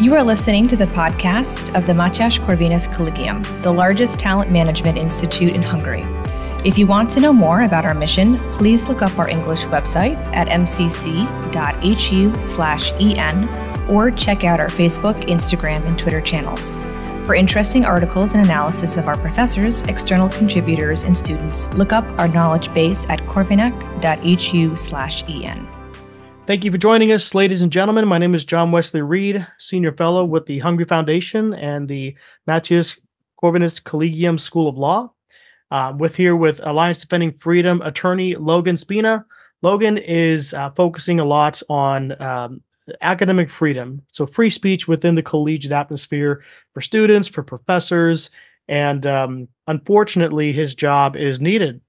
You are listening to the podcast of the Mathias Corvinus Collegium, the largest talent management institute in Hungary. If you want to know more about our mission, please look up our English website at mcc.hu/en or check out our Facebook, Instagram, and Twitter channels. For interesting articles and analysis of our professors, external contributors, and students, look up our knowledge base at corvinak.hu/en. Thank you for joining us, ladies and gentlemen. My name is John Wesley Reid, Senior Fellow with the Hungary Foundation and the Mathias Corvinus Collegium School of Law. Uh, with here with Alliance Defending Freedom attorney Logan Spena. Logan is uh, focusing a lot on um, academic freedom, so free speech within the collegiate atmosphere for students, for professors, and um, unfortunately, his job is needed.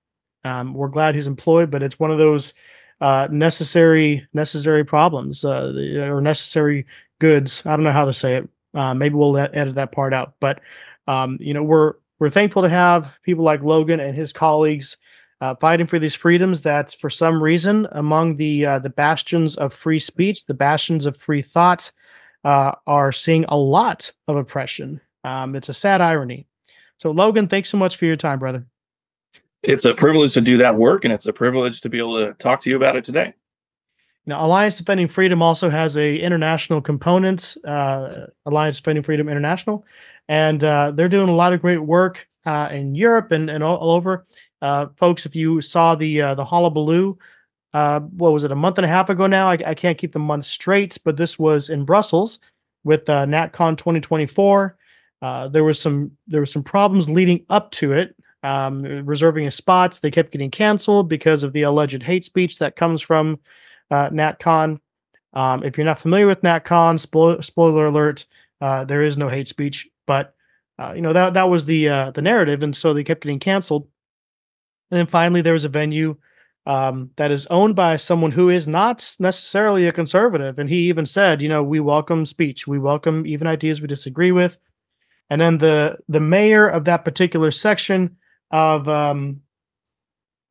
Um, we're glad he's employed, but it's one of those uh, necessary necessary problems uh, or necessary goods. I don't know how to say it. Uh, maybe we'll edit that part out. But um, you know, we're we're thankful to have people like Logan and his colleagues uh, fighting for these freedoms. That for some reason, among the uh, the bastions of free speech, the bastions of free thought, uh, are seeing a lot of oppression. Um, it's a sad irony. So, Logan, thanks so much for your time, brother it's a privilege to do that work, and it's a privilege to be able to talk to you about it today. Now, Alliance Defending Freedom also has a international component, uh, Alliance Defending Freedom International, and uh, they're doing a lot of great work uh, in Europe and, and all, all over. Uh, folks, if you saw the uh, the Hullabaloo, uh, what was it, a month and a half ago now? I, I, can't keep the month straight, but this was in Brussels with uh, NatCon 2024. there was some there were some problems leading up to it um, reserving his spots. They kept getting canceled because of the alleged hate speech that comes from uh, NatCon. Um, if you're not familiar with NatCon, spoiler, spoiler alert, uh, there is no hate speech. But uh, you know that that was the uh, the narrative, and so they kept getting canceled. And then finally, there was a venue um, that is owned by someone who is not necessarily a conservative, and he even said, you know, we welcome speech, we welcome even ideas we disagree with. And then the the mayor of that particular section of um,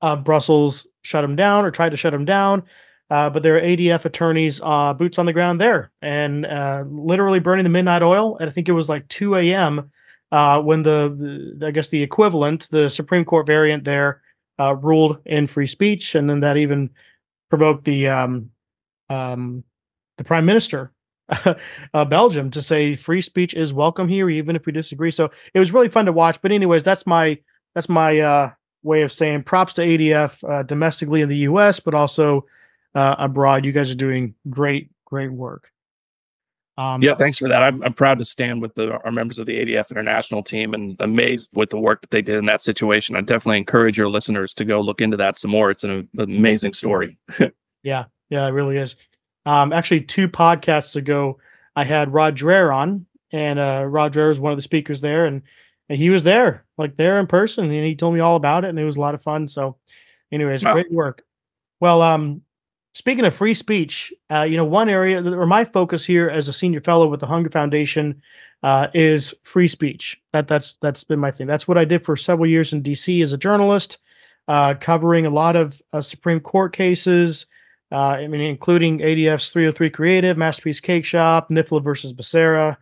uh, Brussels shut him down or tried to shut him down. Uh, but there are ADF attorneys, uh, boots on the ground there, and uh, literally burning the midnight oil. And I think it was like 2 a.m. Uh, when the, the, I guess the equivalent, the Supreme Court variant there, uh, ruled in free speech, and then that even provoked the um, um, the Prime Minister uh, Belgium to say free speech is welcome here, even if we disagree. So it was really fun to watch. But anyways, that's my that's my uh, way of saying props to ADF uh, domestically in the U.S., but also uh, abroad. You guys are doing great, great work. Um, yeah, thanks for that. I'm, I'm proud to stand with the, our members of the ADF international team and amazed with the work that they did in that situation. I definitely encourage your listeners to go look into that some more. It's an, amazing story. yeah, yeah, it really is. Um, actually, two podcasts ago, I had Rod Dreher on, and uh, Rod Dreher is one of the speakers there, and and he was there, like there in person, and he told me all about it, and it was a lot of fun. So, anyways, wow. great work. Well, um, speaking of free speech, uh, you know, one area or my focus here as a senior fellow with the Hungary Foundation uh, is free speech. That that's that's been my thing. That's what I did for several years in D.C. as a journalist, uh, covering a lot of uh, Supreme Court cases. Uh, I mean, including ADF's 303 Creative, Masterpiece Cake Shop, NIFLA versus Becerra.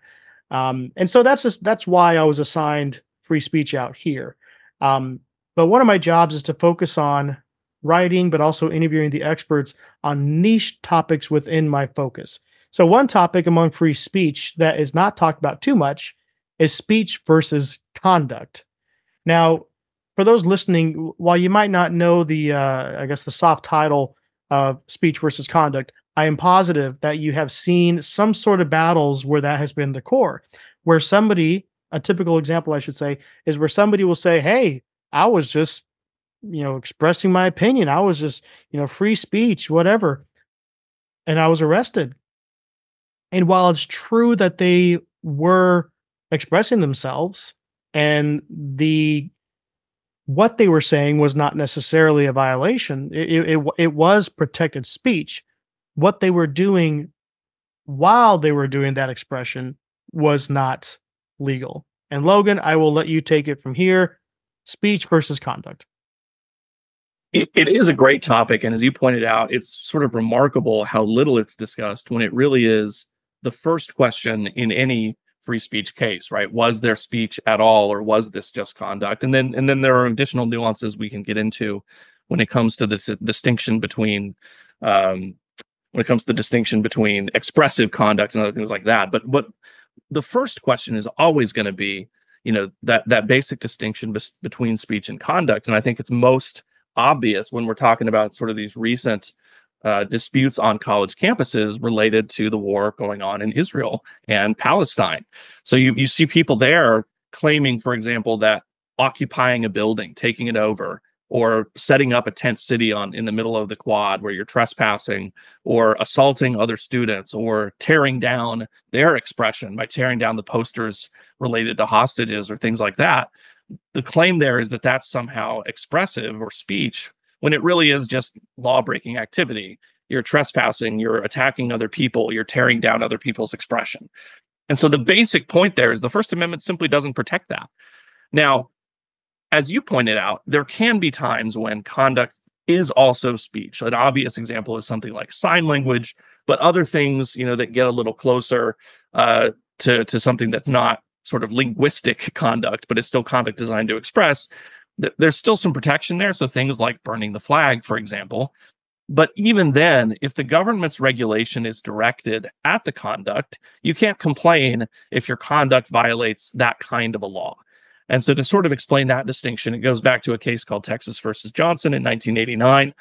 Um, and so that's just that's why I was assigned free speech out here. Um, but one of my jobs is to focus on writing, but also interviewing the experts on niche topics within my focus. So one topic among free speech that is not talked about too much is speech versus conduct. Now, for those listening, while you might not know the, uh, I guess the soft title of speech versus conduct, I am positive that you have seen some sort of battles where that has been the core, where somebody, a typical example, I should say, is where somebody will say, Hey, I was just, you know, expressing my opinion. I was just, you know, free speech, whatever. And I was arrested. And while it's true that they were expressing themselves and the what they were saying was not necessarily a violation. It, it, it was protected speech what they were doing while they were doing that expression was not legal. And Logan, I will let you take it from here. Speech versus conduct. It, it is a great topic. And as you pointed out, it's sort of remarkable how little it's discussed when it really is the first question in any free speech case, right? Was there speech at all, or was this just conduct? And then and then there are additional nuances we can get into when it comes to this distinction between um, when it comes to the distinction between expressive conduct and other things like that. But but the first question is always going to be, you know, that that basic distinction bes- between speech and conduct. And I think it's most obvious when we're talking about sort of these recent uh, disputes on college campuses related to the war going on in Israel and Palestine. So you you see people there claiming, for example, that occupying a building, taking it over, or setting up a tent city on in the middle of the quad where you're trespassing or assaulting other students or tearing down their expression by tearing down the posters related to hostages or things like that the claim there is that that's somehow expressive or speech when it really is just law breaking activity. You're trespassing, you're attacking other people, you're tearing down other people's expression. And so the basic point there is the First Amendment simply doesn't protect that. Now, as you pointed out, there can be times when conduct is also speech. An obvious example is something like sign language, but other things, you know, that get a little closer uh, to to something that's not sort of linguistic conduct, but it's still conduct designed to express th- there's still some protection there. So things like burning the flag, for example. But even then, if the government's regulation is directed at the conduct, you can't complain if your conduct violates that kind of a law. And so, to sort of explain that distinction, it goes back to a case called Texas versus Johnson in 1989.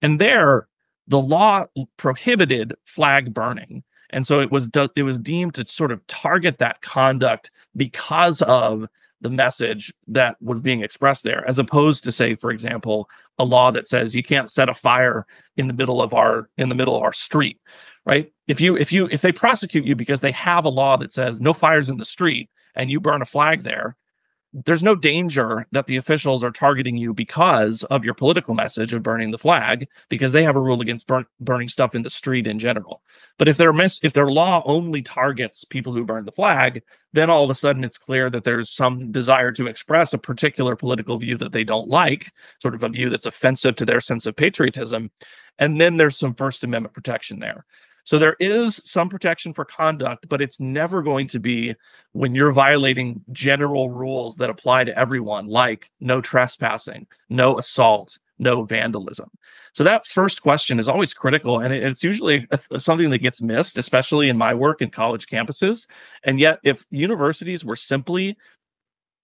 And there, the law prohibited flag burning. And so it was it was deemed to sort of target that conduct because of the message that was being expressed there, as opposed to say, for example, a law that says you can't set a fire in the middle of our in the middle of our street, right? If you if you if they prosecute you because they have a law that says no fires in the street and you burn a flag there, there's no danger that the officials are targeting you because of your political message of burning the flag because they have a rule against burn, burning stuff in the street in general. But if their if their law only targets people who burn the flag then all of a sudden it's clear that there's some desire to express a particular political view that they don't like sort of a view that's offensive to their sense of patriotism. And then there's some first amendment protection there so there is some protection for conduct, but it's never going to be when you're violating general rules that apply to everyone, like no trespassing, no assault, no vandalism. So that first question is always critical, and it's usually something that gets missed, especially in my work in college campuses. And yet, if universities were simply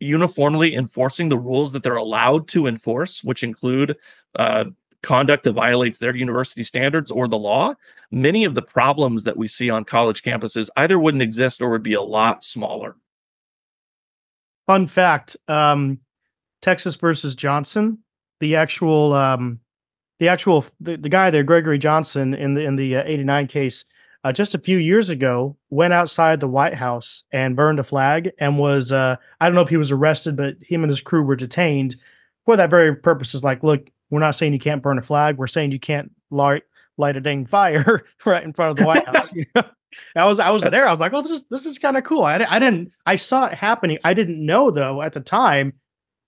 uniformly enforcing the rules that they're allowed to enforce, which include uh, conduct that violates their university standards or the law, many of the problems that we see on college campuses either wouldn't exist or would be a lot smaller. Fun fact um, Texas versus Johnson, the actual. Um, the actual the, the guy there, Gregory Johnson, in the in the uh, '89 case, uh, just a few years ago, went outside the White House and burned a flag, and was uh, I don't know if he was arrested, but him and his crew were detained for that very purpose. Is like, look, we're not saying you can't burn a flag. We're saying you can't light light a dang fire right in front of the White House. You know? I was I was there. I was like, oh, this is this is kind of cool. I, I didn't I saw it happening. I didn't know though at the time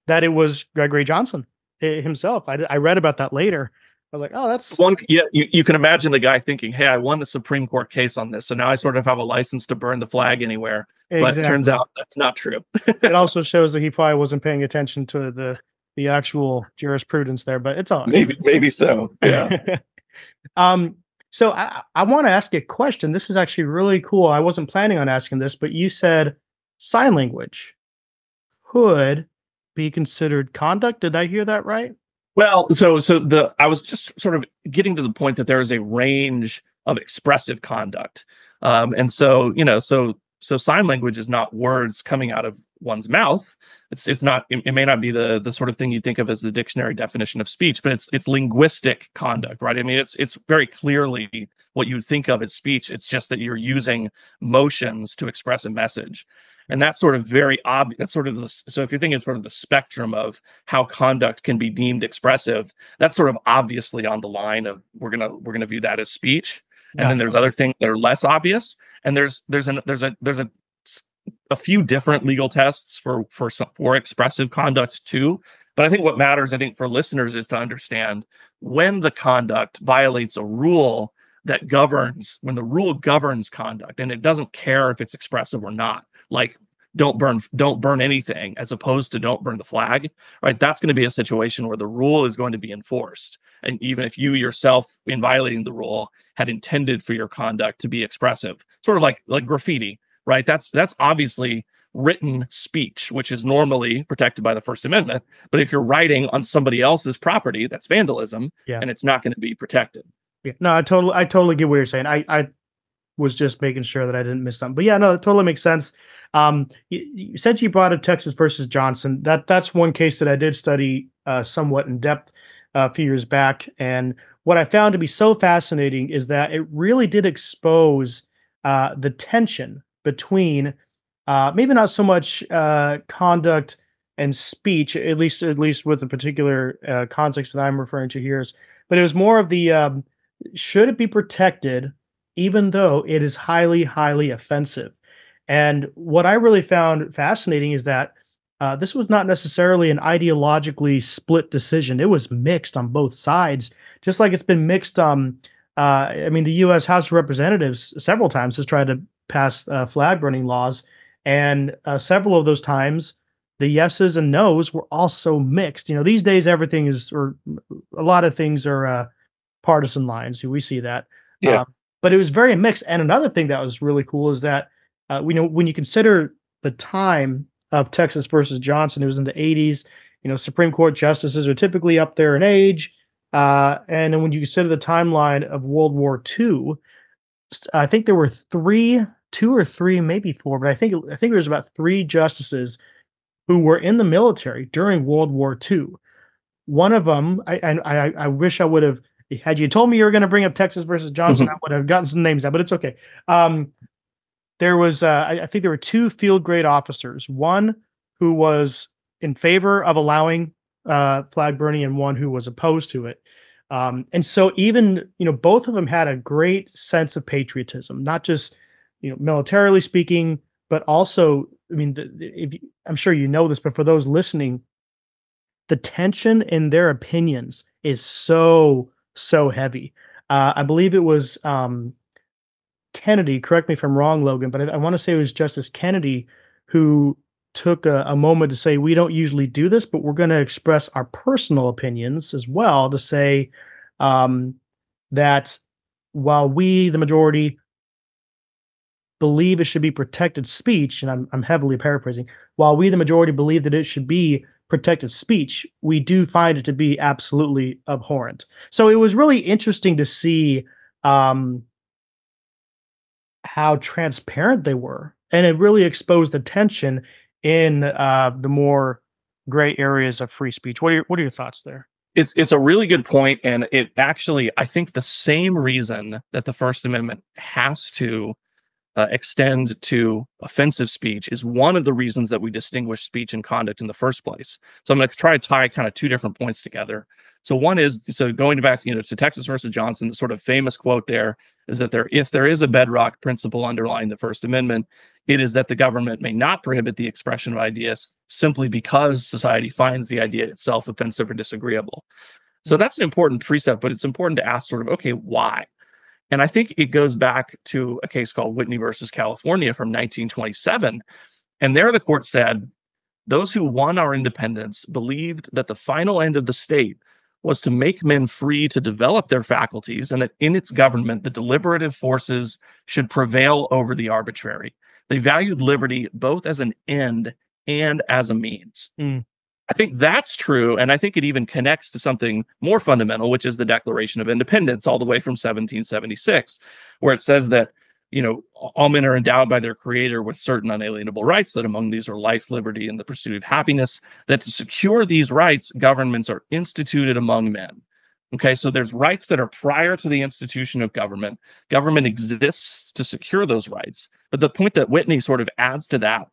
that it was Gregory Johnson eh, himself. I, I read about that later. I was like, oh, that's one. Yeah, you, you can imagine the guy thinking, hey, I won the Supreme Court case on this, so now I sort of have a license to burn the flag anywhere. Exactly. But it turns out that's not true. it also shows that he probably wasn't paying attention to the the actual jurisprudence there, but it's all maybe maybe so. Yeah. um. So I I want to ask you a question. This is actually really cool. I wasn't planning on asking this, but you said sign language could be considered conduct. Did I hear that right? Well, so so the I was just sort of getting to the point that there is a range of expressive conduct. Um, and so, you know, so so sign language is not words coming out of one's mouth it's it's not it, it, may not be the the sort of thing you think of as the dictionary definition of speech but it's it's linguistic conduct right? I mean it's it's very clearly what you think of as speech. It's just that you're using motions to express a message. And that's sort of very obvious that's sort of the so if you're thinking sort of the spectrum of how conduct can be deemed expressive that's sort of obviously on the line of we're gonna we're gonna view that as speech. And yeah. then there's other things that are less obvious. And there's there's an there's a there's a a few different legal tests for for for expressive conduct too. But I think what matters, I think, for listeners is to understand when the conduct violates a rule that governs when the rule governs conduct and it doesn't care if it's expressive or not like don't burn don't burn anything as opposed to don't burn the flag right that's going to be a situation where the rule is going to be enforced and even if you yourself in violating the rule had intended for your conduct to be expressive sort of like like graffiti right? That's that's obviously written speech which is normally protected by the first amendment. But if you're writing on somebody else's property that's vandalism yeah. and it's not going to be protected. Yeah no i totally i totally get what you're saying. I i was just making sure that i didn't miss something. But yeah no it totally makes sense. Um you, you said you brought up texas versus johnson. That that's one case that i did study uh somewhat in depth uh, a few years back. And what i found to be so fascinating is that it really did expose uh, the tension between uh, maybe not so much uh, conduct and speech, at least at least with the particular uh, context that I'm referring to here is, but it was more of the um, should it be protected, even though it is highly highly offensive. And what I really found fascinating is that uh, this was not necessarily an ideologically split decision. It was mixed on both sides, just like it's been mixed. Um, uh, I mean, the U.S. House of Representatives several times has tried to pass uh, flag burning laws, and uh, several of those times, the yeses and nos were also mixed. You know, these days everything is, or a lot of things are uh, partisan lines. We see that. Yeah. Uh, but it was very mixed. And another thing that was really cool is that uh, we know when you consider the time of Texas versus Johnson, it was in the 80s. You know, Supreme Court justices are typically up there in age. Uh, and then when you consider the timeline of World War II, I think there were three two or three, maybe four, but I think I think there was about three justices who were in the military during World War II. One of them, I I, I wish I would have had you told me you were going to bring up Texas versus Johnson, mm-hmm. I would have gotten some names out, but it's okay. Um, there was, uh, I, I think there were two field grade officers. One who was in favor of allowing uh, flag burning, and one who was opposed to it. Um, and so even you know both of them had a great sense of patriotism, not just you know, militarily speaking, but also, I mean, the, if you, I'm sure you know this, but for those listening, the tension in their opinions is so so heavy. Uh, I believe it was um, Kennedy. Correct me if I'm wrong, Logan, but I, I want to say it was Justice Kennedy who took a, a, moment to say we don't usually do this, but we're going to express our personal opinions as well to say um, that while we, the majority, believe it should be protected speech, and I'm, I'm heavily paraphrasing, while we, the majority, believe that it should be protected speech, we do find it to be absolutely abhorrent. So it was really interesting to see um, how transparent they were. And it really exposed the tension in uh, the more gray areas of free speech. What are your, what are your thoughts there? It's it's a really good point, and it actually I think the same reason that the First Amendment has to uh, extend to offensive speech is one of the reasons that we distinguish speech and conduct in the first place. So I'm going to try to tie kind of two different points together. So one is so going back you know to Texas versus Johnson, the sort of famous quote there is that there if there is a bedrock principle underlying the First Amendment, it is that the government may not prohibit the expression of ideas simply because society finds the idea itself offensive or disagreeable. So that's an important precept, but it's important to ask sort of okay, why? And I think it goes back to a case called Whitney versus California from 1927. And there the court said those who won our independence believed that the final end of the state was to make men free to develop their faculties and that in its government, the deliberative forces should prevail over the arbitrary. They valued liberty both as an end and as a means. Mm. I think that's true. And I think it even connects to something more fundamental, which is the Declaration of Independence, all the way from 1776, where it says that, you know, all men are endowed by their creator with certain unalienable rights, that among these are life, liberty, and the pursuit of happiness, that to secure these rights, governments are instituted among men. Okay, so there's rights that are prior to the institution of government. Government exists to secure those rights. But the point that Whitney sort of adds to that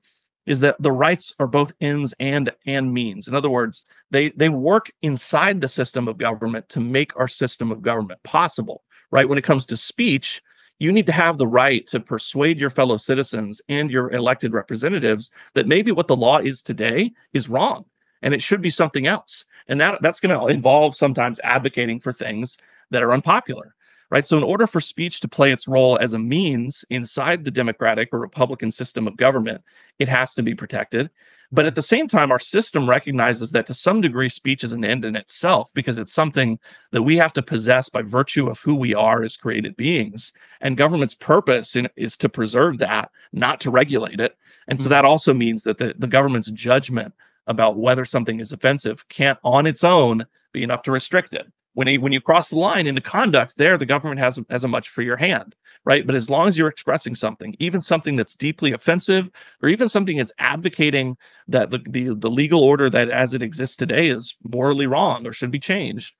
is that the rights are both ends and and means. In other words, they they work inside the system of government to make our system of government possible. Right? When it comes to speech, you need to have the right to persuade your fellow citizens and your elected representatives that maybe what the law is today is wrong and it should be something else. And that that's going to involve sometimes advocating for things that are unpopular. Right? So, in order for speech to play its role as a means inside the democratic or republican system of government, it has to be protected. But at the same time, our system recognizes that to some degree, speech is an end in itself because it's something that we have to possess by virtue of who we are as created beings. And government's purpose in, is to preserve that, not to regulate it. And so mm-hmm. that also means that the, the government's judgment about whether something is offensive can't on its own be enough to restrict it when he, when you cross the line into conduct there the government has has a much freer hand right but as long as you're expressing something even something that's deeply offensive or even something that's advocating that the, the, the legal order that as it exists today is morally wrong or should be changed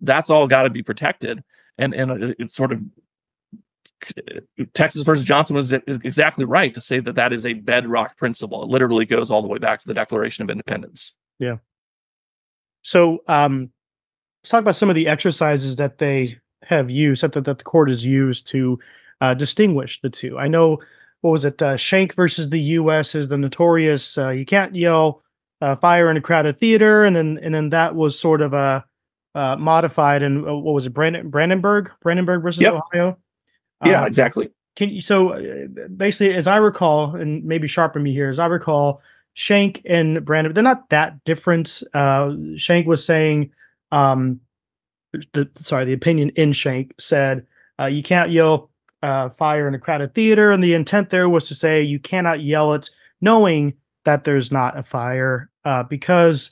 that's all got to be protected and and it's sort of Texas versus Johnson was exactly right to say that that is a bedrock principle. It literally goes all the way back to the Declaration of Independence. Yeah. So, um, let's talk about some of the exercises that they have used that that the court has used to uh, distinguish the two. I know what was it? Uh, Schenck versus the U.S. is the notorious uh, you can't yell uh, fire in a crowded theater, and then and then that was sort of a uh, uh, modified and what was it? Brandon Brandenburg, Brandenburg versus yep. Ohio. Yeah, um, exactly. Can you so basically, as I recall, and maybe sharpen me here, as I recall, Schenck and Brandon, they're not that different. Schenck was saying um, the sorry, the opinion in Schenck said uh, you can't yell uh, fire in a crowded theater, and the intent there was to say you cannot yell it knowing that there's not a fire uh, because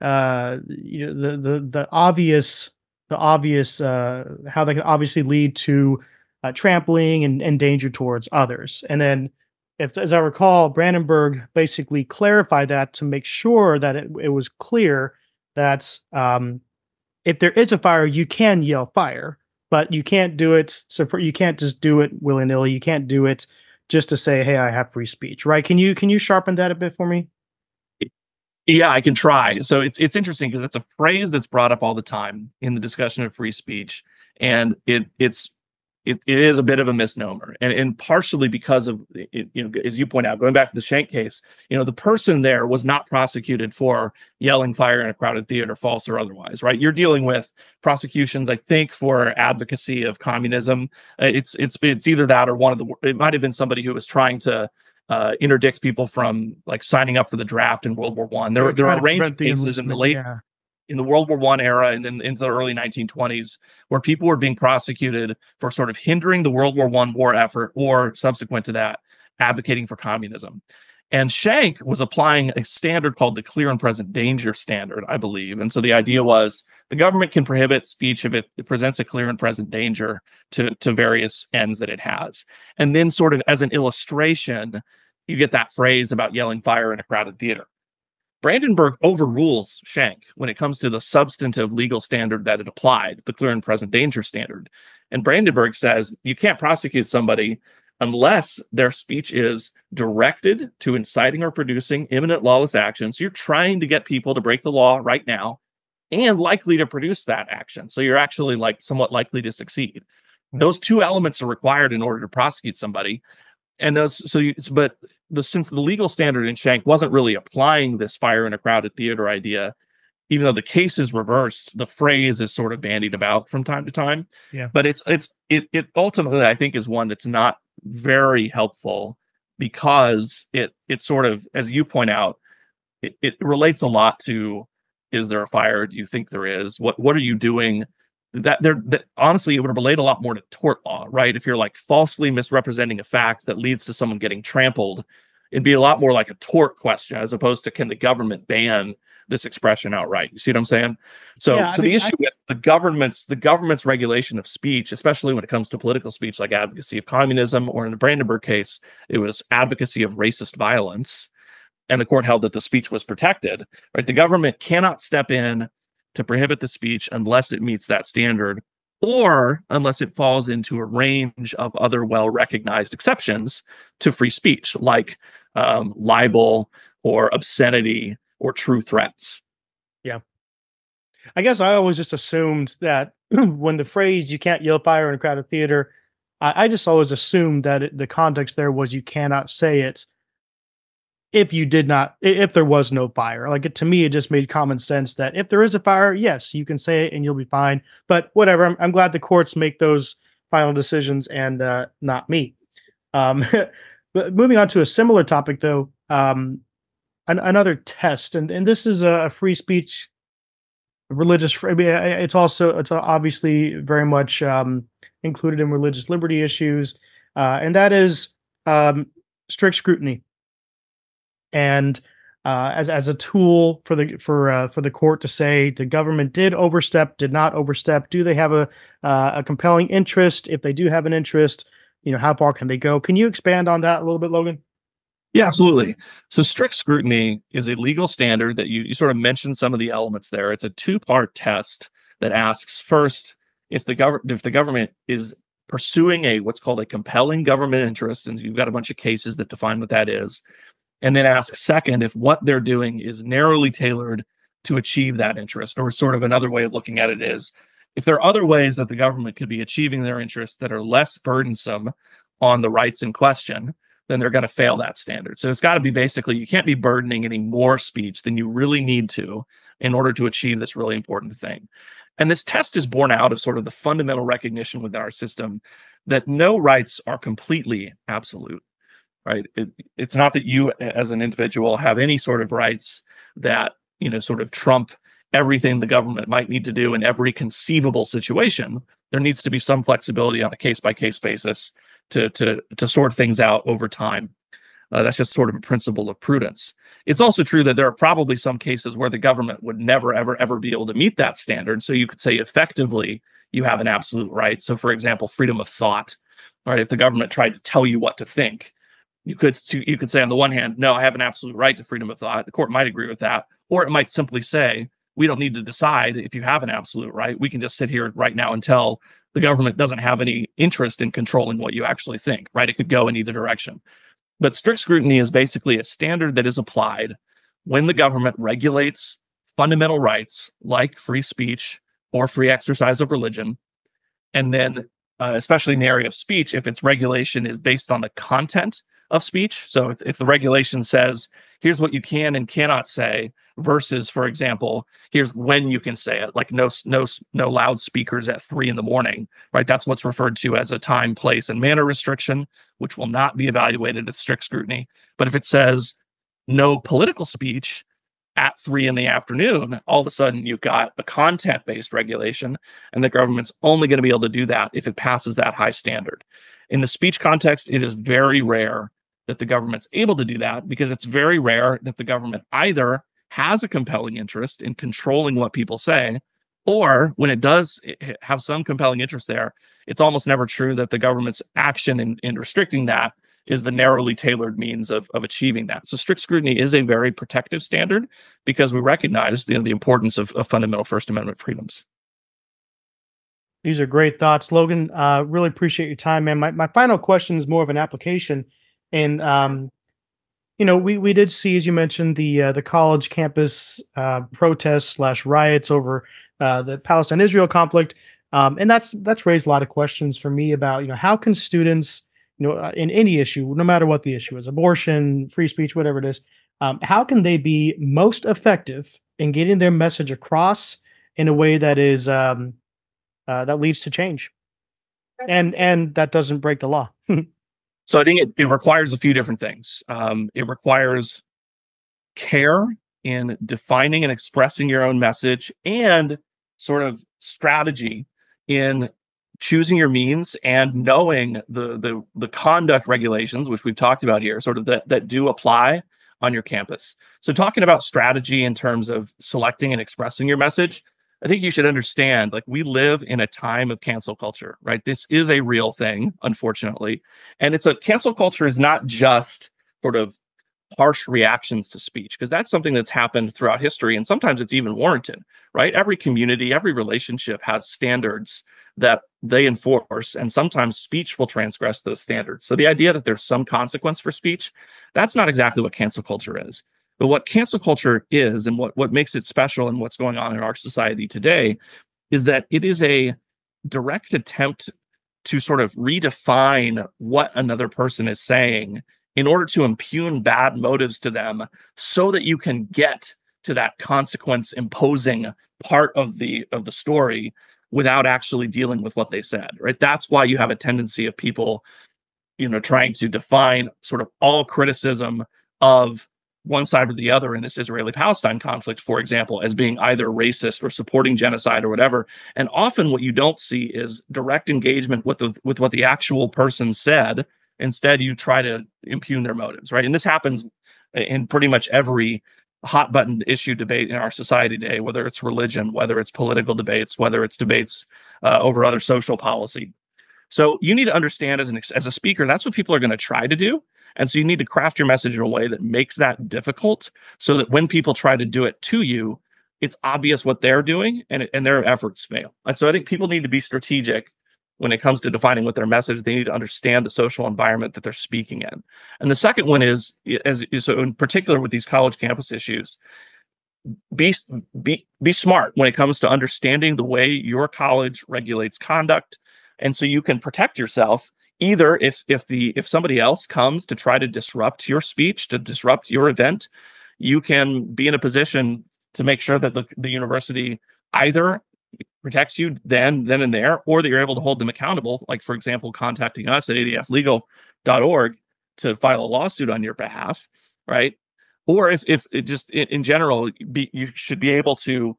uh, you know, the the the obvious the obvious uh, how that can obviously lead to uh, trampling and, and danger towards others, and then. If, as I recall, Brandenburg basically clarified that to make sure that it, it was clear that um, if there is a fire, you can yell fire, but you can't do it. You can't just do it willy nilly. You can't do it just to say, "Hey, I have free speech." Right? Can you can you sharpen that a bit for me? Yeah, I can try. So it's it's interesting because it's a phrase that's brought up all the time in the discussion of free speech, and it it's it, it is a bit of a misnomer. And, and partially because of it, you know as you point out going back to the Schenck case you know the person there was not prosecuted for yelling fire in a crowded theater false or otherwise right? You're dealing with prosecutions i think for advocacy of communism. Uh, it's it's it's either that or one of the it might have been somebody who was trying to uh, interdict people from like signing up for the draft in World War One. There, there are a range of cases in the late yeah in the World War One era and then into the early 1920s, where people were being prosecuted for sort of hindering the World War One war effort, or subsequent to that, advocating for communism. And Schenck was applying a standard called the clear and present danger standard, I believe. And so the idea was the government can prohibit speech if it, it, presents a clear and present danger to, to various ends that it has. And then, sort of as an illustration, you get that phrase about yelling fire in a crowded theater. Brandenburg overrules Schenck when it comes to the substantive legal standard that it applied, the clear and present danger standard. And Brandenburg says you can't prosecute somebody unless their speech is directed to inciting or producing imminent lawless action. So you're trying to get people to break the law right now and likely to produce that action. So you're actually like somewhat likely to succeed. Hmm. Those two elements are required in order to prosecute somebody. And those, so you, but the since the legal standard in Schenck wasn't really applying this fire in a crowded theater idea, even though the case is reversed, the phrase is sort of bandied about from time to time. Yeah. But it's it's it it ultimately I think is one that's not very helpful because it it sort of, as you point out, it, it relates a lot to is there a fire? Do you think there is? What what are you doing? That there that honestly it would relate a lot more to tort law right? If you're like falsely misrepresenting a fact that leads to someone getting trampled it'd be a lot more like a tort question as opposed to can the government ban this expression outright. You see what i'm saying? So yeah, so mean, the issue I, with the government's the government's regulation of speech especially when it comes to political speech like advocacy of communism or in the brandenburg case it was advocacy of racist violence and the court held that the speech was protected right? The government cannot step in to prohibit the speech unless it meets that standard or unless it falls into a range of other well recognized exceptions to free speech, like um, libel or obscenity or true threats. Yeah. I guess I always just assumed that when the phrase you can't yell fire in a crowded theater, I, I just always assumed that it, the context there was you cannot say it if you did not if there was no fire. Like to me it just made common sense that if there is a fire yes you can say it and you'll be fine. But whatever i'm, I'm glad the courts make those final decisions and uh, not me. Um, but moving on to a similar topic though um, an, another test and, and this is a free speech religious I mean, it's also it's obviously very much um, included in religious liberty issues uh, and that is um, strict scrutiny and uh, as as a tool for the for uh, for the court to say the government did overstep, did not overstep. Do they have a uh, a compelling interest? If they do have an interest, you know, how far can they go? Can you expand on that a little bit, Logan? Yeah, absolutely. So strict scrutiny is a legal standard that you you sort of mentioned some of the elements there. It's a two part test that asks first if the government if the government is pursuing a what's called a compelling government interest, and you've got a bunch of cases that define what that is and then ask second if what they're doing is narrowly tailored to achieve that interest or sort of another way of looking at it is if there are other ways that the government could be achieving their interests that are less burdensome on the rights in question then they're going to fail that standard. So it's got to be basically you can't be burdening any more speech than you really need to in order to achieve this really important thing. And this test is born out of sort of the fundamental recognition within our system that no rights are completely absolute right? It, it's not that you as an individual have any sort of rights that, you know, sort of trump everything the government might need to do in every conceivable situation. There needs to be some flexibility on a case by case basis to, to, to sort things out over time. Uh, that's just sort of a principle of prudence. It's also true that there are probably some cases where the government would never, ever, ever be able to meet that standard. So you could say effectively you have an absolute right. So, for example, freedom of thought. Right, if the government tried to tell you what to think, you could you could say on the one hand, no, I have an absolute right to freedom of thought. The court might agree with that, or it might simply say we don't need to decide if you have an absolute right. We can just sit here right now and tell the government doesn't have any interest in controlling what you actually think. Right? It could go in either direction. But strict scrutiny is basically a standard that is applied when the government regulates fundamental rights like free speech or free exercise of religion, and then uh, especially in the area of speech, if its regulation is based on the content of speech. So if, if the regulation says, here's what you can and cannot say, versus, for example, here's when you can say it, like no no no loudspeakers at three in the morning, right? That's what's referred to as a time, place, and manner restriction, which will not be evaluated at strict scrutiny. But if it says no political speech at three in the afternoon, all of a sudden you've got a content based regulation, and the government's only going to be able to do that if it passes that high standard. In the speech context, it is very rare that the government's able to do that because it's very rare that the government either has a compelling interest in controlling what people say or when it does have some compelling interest there it's almost never true that the government's action in, in restricting that is the narrowly tailored means of, of achieving that. So strict scrutiny is a very protective standard because we recognize the, the importance of, of fundamental first amendment freedoms. These are great thoughts. Logan uh, really appreciate your time man. My, my final question is more of an application and um, you know, we we did see, as you mentioned, the uh, the college campus uh, protests slash riots over uh, the Palestine Israel conflict, um, and that's that's raised a lot of questions for me about you know how can students you know uh, in any issue, no matter what the issue is, abortion, free speech, whatever it is, um, how can they be most effective in getting their message across in a way that is um, uh, that leads to change, and and that doesn't break the law. So I think it, it requires a few different things. Um, it requires care in defining and expressing your own message and sort of strategy in choosing your means and knowing the the the conduct regulations which we've talked about here sort of that that do apply on your campus so talking about strategy in terms of selecting and expressing your message I think you should understand like we live in a time of cancel culture, right? This is a real thing, unfortunately. And it's a cancel culture is not just sort of harsh reactions to speech because that's something that's happened throughout history and sometimes it's even warranted, right? Every community, every relationship has standards that they enforce and sometimes speech will transgress those standards. So the idea that there's some consequence for speech, that's not exactly what cancel culture is. But what cancel culture is and what, what makes it special and what's going on in our society today is that it is a direct attempt to sort of redefine what another person is saying in order to impugn bad motives to them so that you can get to that consequence imposing part of the of the story without actually dealing with what they said right? That's why you have a tendency of people you know trying to define sort of all criticism of one side or the other in this Israeli Palestine conflict, for example, as being either racist or supporting genocide or whatever. And often what you don't see is direct engagement with the with what the actual person said. Instead, you try to impugn their motives, right? And this happens in pretty much every hot button issue debate in our society today, whether it's religion, whether it's political debates, whether it's debates uh, over other social policy. So you need to understand as an as a speaker, that's what people are going to try to do. And so you need to craft your message in a way that makes that difficult so that when people try to do it to you, it's obvious what they're doing and, and their efforts fail. And so I think people need to be strategic when it comes to defining what their message. They need to understand the social environment that they're speaking in. And the second one is, as so in particular with these college campus issues, be be be smart when it comes to understanding the way your college regulates conduct and so you can protect yourself either if if the if somebody else comes to try to disrupt your speech to disrupt your event you can be in a position to make sure that the, the university either protects you then then and there or that you're able to hold them accountable like for example contacting us at adflegal.org to file a lawsuit on your behalf right? Or if if it just in, general be, you should be able to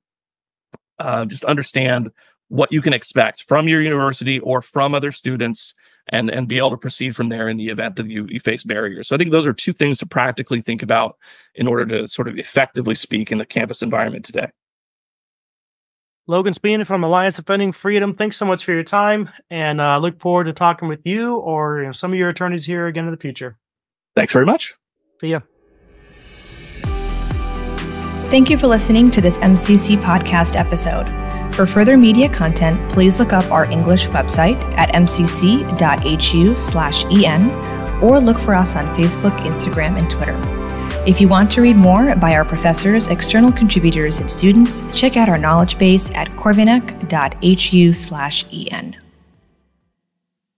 uh, just understand what you can expect from your university or from other students and and be able to proceed from there in the event that you, you face barriers so i think those are two things to practically think about in order to sort of effectively speak in the campus environment today Logan Spena from Alliance Defending Freedom. Thanks so much for your time, and uh, look forward to talking with you or you know, some of your attorneys here again in the future. Thanks very much. See ya. Thank you for listening to this MCC podcast episode. For further media content, please look up our English website at mcc.hu/en or look for us on Facebook, Instagram, and Twitter. If you want to read more by our professors, external contributors, and students, check out our knowledge base at corvinak.hu/en.